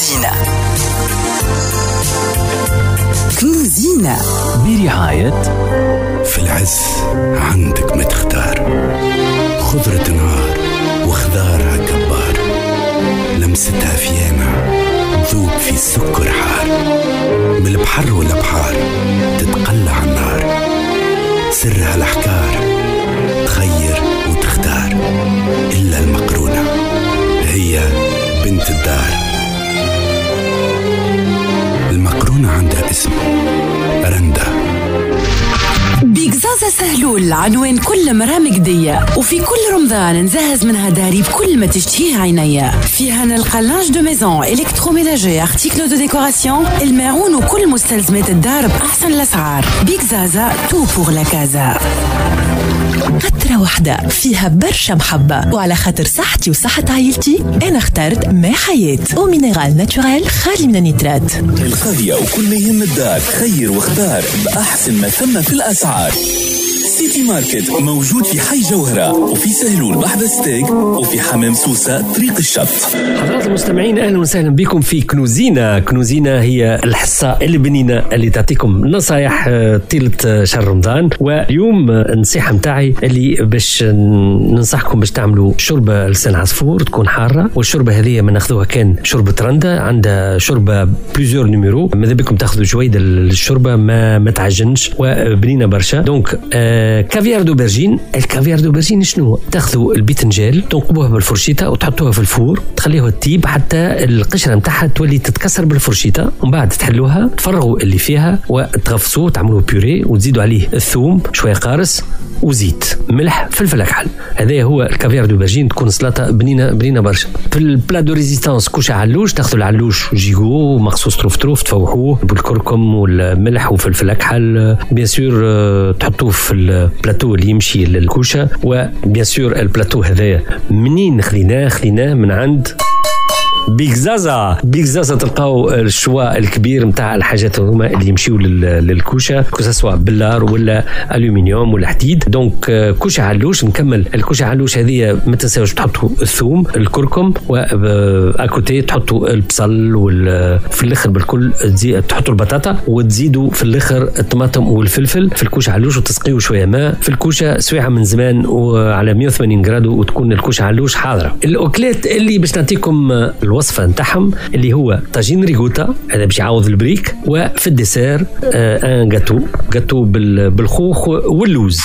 كنوزينا كنوزينا برعاية في العز عندك ما تختار خضرة نهار وخضارها كبار لمستها فيانا تذوب في السكر حار. من البحر ولا بحار تتقلع النار. سرها الأحكار تخير وتختار. إلا المقرونة هي بنت الدار. اسم رندا. بيك زازا سهلول عنوان كل مرا مقدية وفي كل رمضان نجهز منها داري بكل ما تشتهيه عينيا فيها نلقى linge de maison électroménager articles de décoration الماعون وكل مستلزمات الدار بأحسن الأسعار. بيك زازا tout pour la casa قطرة واحدة فيها برشا محبة. وعلى خاطر صحتي وصحة عائلتي أنا اخترت ما حياة. eau minérale naturelle خالي من النيترات القضية وكل ما يهم الدار خير واختار بأحسن ما ثم في الأسعار. سيتي ماركت موجود في حي جوهرة وفي سهلول بحذا ستيك وفي حمام سوسة طريق الشط. حضرات المستمعين أهلا وسهلا بكم في كنوزينا. كنوزينا هي الحصة البنينه اللي تعطيكم نصايح طيله آه، شهر رمضان. واليوم آه، النصيحة متاعي اللي باش ننصحكم باش تعملوا شوربة لسان عصفور تكون حارة. والشوربة هذه ما ناخذوها كان شوربة رندا عندها شوربة plusieurs numéros. ماذا بكم تاخذوا جويدة الشوربه ما ما تعجنش. وبنينة برشا. donc آه caviar d'aubergine ال caviar d'aubergine شنو؟ تاخذوا البيتنجال تنقبوها بالفرشيطة وتحطوها في ال four تخليوها تطيب حتى القشرة نتاعها تولي تتكسر بالفرشيطة. ومن بعد تحلوها تفرغوا اللي فيها وتغفصوه تعملوا purée وتزيدوا عليه الثوم شوية قارص. وزيت ملح فلفل أكحل. هذا هو ال caviar d'aubergines تكون سلطة بنينه بنينة برشا. في ال plat de résistance كوشه علوش تاخذوا العلوش جيغو مخصوص طروف طروف تفوحوه بالكركم والملح وفلفل أكحل. bien sûr آه، تحطوه في البلاتو اللي يمشي للكوشة. و bien sûr ال plateau هذايا منين خذيناه خذيناه من عند بيك زازا بيك زازا تلقاو الشواء الكبير نتاع الحاجات هما اللي يمشيو لل- للكوشة. كو بلار ولا الومنيوم ولا حديد. donc آه، كوشة علوش نكمل. الكوشة علوش هذه ما تنساوش تحطوا الثوم الكركم و à côté تحطوا البصل وفي الآخر بالكل تحطوا البطاطا وتزيدوا في الآخر الطماطم والفلفل في الكوشة علوش وتسقيوا شوية ماء. في الكوشة سويعه من زمان وعلى 180 جرادو وتكون الكوشة علوش حاضرة. الاكلات اللي باش نعطيكم آه، الوصفه نتاعهم اللي هو طاجين ريغوتا هذا باش يعوض البريك وفي ال dessert آه un gâteau جاتو بال- بالخوخ واللوز.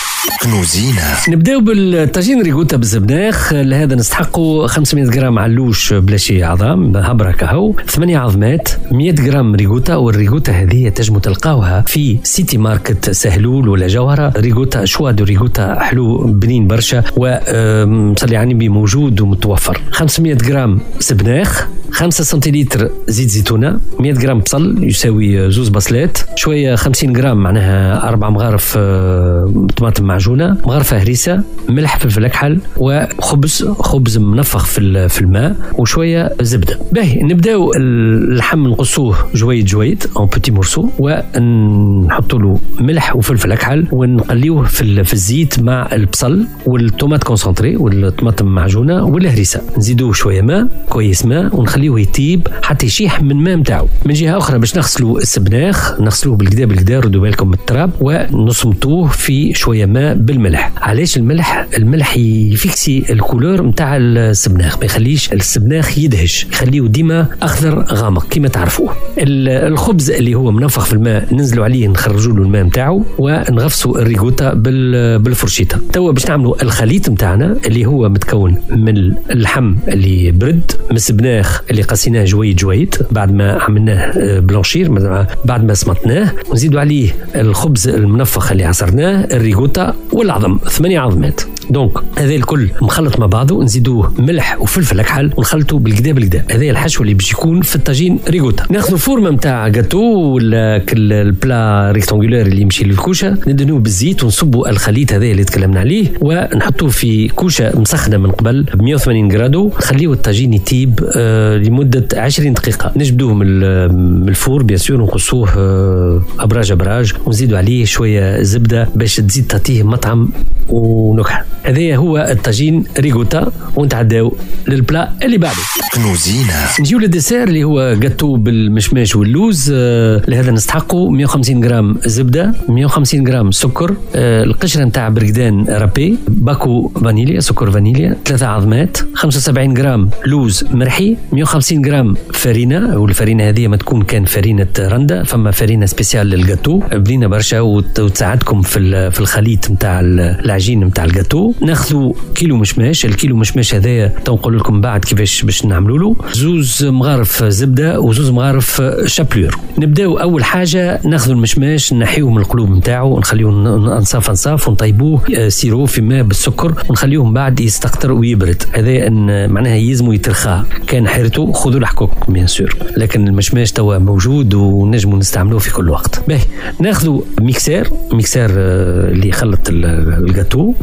كنوزينا نبداو بالطاجين ريغوتا بالسبناخ لهذا نستحقوا 500 جرام علوش بلا شي عظام هبره كهو 8 عظمات 100 جرام ريغوتا والريغوتا هذه تنجموا تلقاوها في سيتي ماركت سهلول ولا جوهرة. ريغوتا choix de ricotta حلو بنين برشا ومصلي على النبي موجود ومتوفر. 500 جرام terug. 5 سنتيلتر زيت زيتونة 100 جرام بصل يساوي زوز بصلات شوية 50 جرام معناها أربع مغارف آه، طماطم معجونة مغرفه هريسة ملح فلفل أكحل وخبز خبز منفخ في في الماء وشوية زبدة. باهي نبداو اللحم نقصوه جويد جويد en petits morceaux ونحطوا له ملح وفلفل أكحل ونقليوه في في الزيت مع البصل وال tomate concentrée والطماطم معجونة والهريسة. نزيدوه شوية ماء كويس ماء ونخليوه يطيب حتى يشيح من الماء نتاعو من جهة أخرى باش نغسلوا السبناخ نغسلوه بالقدا بالقدا ردوا بالكم من التراب ونسمطوه في شوية ماء بالملح. علاش الملح؟ الملح ي fixer ال couleur نتاع السبناخ ما يخليش السبناخ يدهش يخليه ديما أخضر غامق كما تعرفوه. ال- الخبز اللي هو منفخ في الماء ننزلوا عليه نخرجوا له الماء نتاعو ونغفسوا الريغوتا بال- بالفرشيطه توا باش نعملوا الخليط نتاعنا اللي هو متكون من اللحم اللي برد من السبناخ اللي قصيناه جويد جويد بعد ما عملناه آه، blanchir بعد ما سمطناه ونزيدوا عليه الخبز المنفخ اللي عصرناه الريغوتا والعظم ثمانية عظمات. donc هذا الكل مخلط مع بعضه نزيدوه ملح وفلفل اكحل ونخلطه بالقدا بالقدا. هذا الحشو اللي باش يكون في الطاجين ريغوتا. ناخذوا فورمة نتاع جاتو ولا ال plat rectangulaire اللي يمشي للكوشة. ندهنوه بالزيت ونصبوا الخليط هذا اللي تكلمنا عليه ونحطوه في كوشة مسخنة من قبل ب 180 جرادو نخليه الطاجين يطيب آه لمدة 20 دقيقة. نجبدوه من ال- من ال four bien sûr ونقصوه آه أبراج أبراج ونزيدوا عليه شوية زبدة باش تزيد تعطيه مطعم ونكهة. هذا هو الطاجين ريغوتا ونتعداو لل plat اللي بعده. كنوزينا. نجيو لل dessert اللي هو جاتو بالمشماش واللوز آه لهذا نستحقوا 150 جرام زبدة 150 جرام سكر آه القشرة نتاع برقدان râpée باكو فانيليا سكر فانيليا ثلاثة عظمات 75 جرام لوز مرحي 150 جرام فرينه والفرينه هذه ما تكون كان فرينه رندا فما فرينه spéciale لل gâteau بنينه برشا وت- وتساعدكم في في الخليط نتاع العجين نتاع الجاتو ناخذوا كيلو مشماش. الكيلو مشماش هذايا تنقول لكم بعد كيفاش باش نعملوا له زوز مغارف زبدة وزوز مغارف chapelure. نبداو أول حاجة ناخذوا المشماش نحيوه من القلوب نتاعو نخليوه ن- انصاف انصاف ونطيبوه آه، sirop في ماء بالسكر ونخليوه من بعد يستقطر ويبرد. هذا معناها يلزموا يترخى. كان حيرته خذوا لحكوك bien sûr لكن المشماش توا موجود ونجموا نستعملوه في كل وقت. باهي ناخذوا mixeur mixeur آه، اللي يخلط ال- الجاتو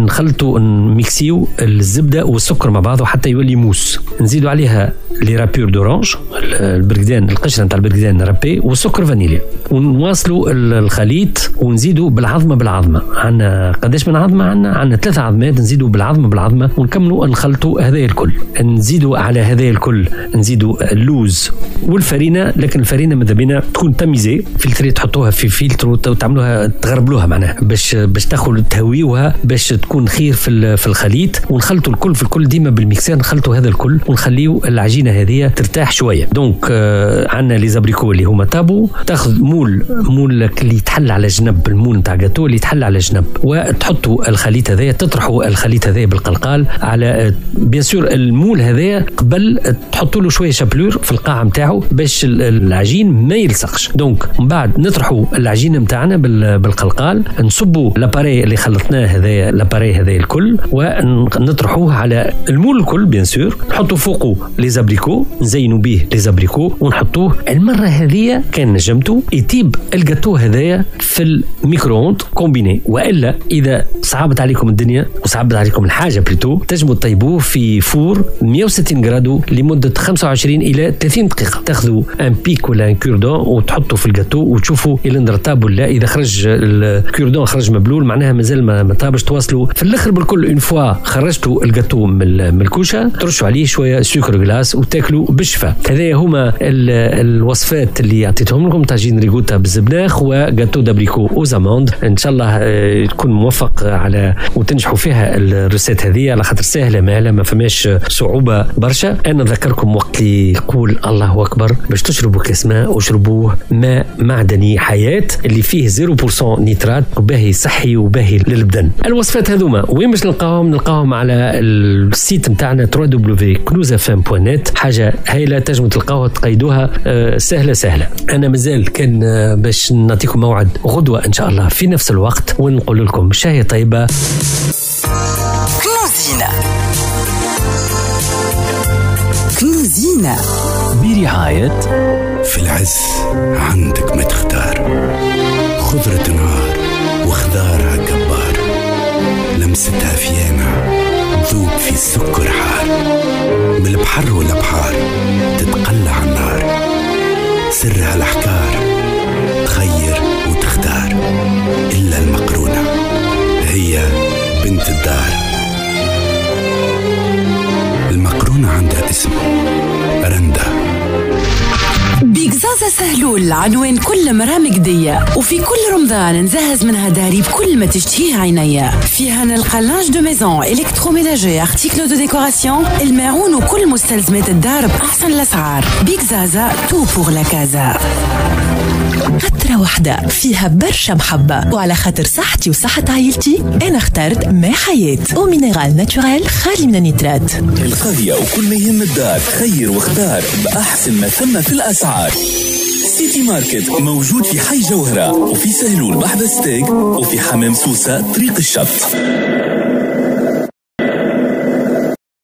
ونخلطوا ن mix يو الزبدة والسكر مع بعضه حتى يولي موس. نزيدوا عليها les râpures d'orange ال- البرقدان القشرة نتاع البرقدان râpée والسكر فانيليا. ونواصلوا ال- الخليط ونزيدوا بالعظمة بالعظمة. عندنا قداش من عظمة عندنا؟ عندنا ثلاثة عظمات نزيدوا بالعظمة بالعظمة. ونكملوا نخلطوا هذا الكل. نزيدوا على هذا الكل نزيدوا اللوز والفرينة لكن الفرينة ماذا بينا؟ تكون tamisée filtrée تحطوها في فلتر وت- وتعملوها تغربلوها معناها باش باش تاخذ تهويوها باش تكون خير في في الخليط. ونخلطوا الكل في الكل ديما بال mixeur نخلطوا هذا الكل. ونخليو العجينة هذه ترتاح شوية. donc آه عندنا les abricots اللي هما طابوا. تاخذ moule moule اللي يتحل على جنب ال moule نتاع جاتو اللي يتحل على جنب. وتحطوا الخليط هذايا تطرحوا الخليط هذايا بالقلقال على آه، bien sûr ال moule هذايا قبل تحطوا له شوية chapelure في القاع نتاعو باش ال- العجين ما يلصقش. donc من بعد نطرحوا العجينة نتاعنا بال- بالقلقال نصبوا l'appareil اللي خلطناه هذايا l'appareil هذايا الكل ونطرحوه على ال moule الكل bien sûr نحطوا فوقه les abricots نزينوا به les abricots ونحطوه. المرة هذه كان نجمتوا يطيب الجاتو هذايا في ال micro-ondes combiné. وإلا إذا صعبت عليكم الدنيا وصعبت عليكم الحاجة plutôt تنجموا تطيبوه في four 160 جرادو لمدة 25 إلى 30 دقيقة. تاخذوا un pique ولا un cure-dent وتحطوا في الجاتو وتشوفوا إلى نرتاب ولا إذا خرج ال cure-dent خرج مبلول معناها مازال ما طابش تواصلوا. في الآخر بالكل une fois خرجتوا الجاتو من ال- من الكوشة ترشوا عليه شوية سكر glace وتاكلوا بالشفاء هذا هما ال- الوصفات اللي عطيتهم لكم. طاجين ricotta بالسبناخ و gâteau d'abricots aux amandes. إن شاء الله آه، تكون موفق على وتنجحوا فيها ال recette هذه. على خاطر سهله ماهله ما فماش صعوبة برشا. أنا نذكركم وقت اللي يقول الله أكبر باش تشربوا كاس ماء وشربوه ماء معدني حياة اللي فيه 0% نيترات وباهي صحي وباهي للبدن. الوصفات هذوما. وين باش نلقاهم؟ نلقاهم على السيت نتاعنا www.cnuzfm.net حاجة هايلة تنجموا تلقاوها تقيدوها. آه، سهلة سهلة. أنا مازال كان آه، باش نعطيكم موعد غدوة إن شاء الله في نفس الوقت ونقول لكم شاهي طيبة. كنوزينة كنوزينة برعاية في العز عندك ما تختار. خضرة نهار وخضارها كبار لمستها فيانا تذوب في السكر حار بالبحر والبحار تتقلع النار. سرها الأحكار بيكزازا سهلول عنوان كل مرام قدية. وفي كل رمضان نزهز منها داري بكل ما تشتهيه عينيا. فيها نلقى linge de maison électroménager articles de décoration الماعون وكل مستلزمات الدار بأحسن الأسعار. بيكزازا tout pour la casa قطرة واحدة فيها برشا محبة. وعلى خاطر صحتي وصحة عائلتي أنا اخترت ماء حياة. eau minérale naturelle خالي من النيترات القرية وكل ما يهم الدار خير واختار بأحسن ما ثم في الأسعار. سيتي ماركت موجود في حي جوهرة وفي سهلول بحر ستيك وفي حمام سوسة طريق الشط.